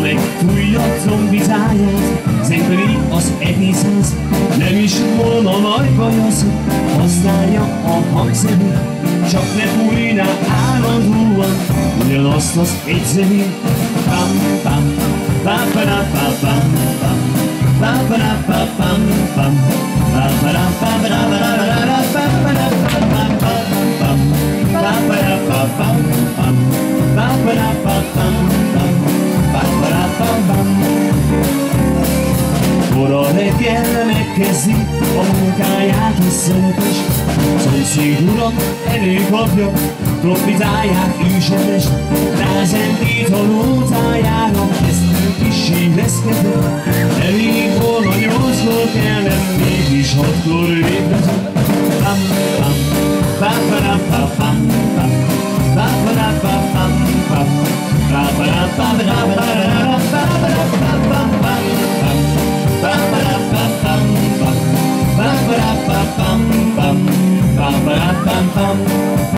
meg fújja trombitáját, zengeli az egészhez, nem is volna nagy baj az, használja a hangszerét, csak ne fújná állandóan, ugyanazt az egy zenét. Pam, pam, pam, pam, pam, pam, pam, pam, pam, pam, pam, pam, pam, pam, pam, pam, Reggel megkezdi a munkáját szemetes Szomszéd uram előkapja, trombitáját ősetes Rázendít a nótájára, ezt ő kis illeszkedett Elég volna nyolckor kell, nem mégis hatkor ébredett Pam, pam, pam, pam, pam, pam, pam, pam, pam, pam, pam, pam, pam, pam, pam, pam, pam, Bam, bam, bam, bam, bam, bam. bum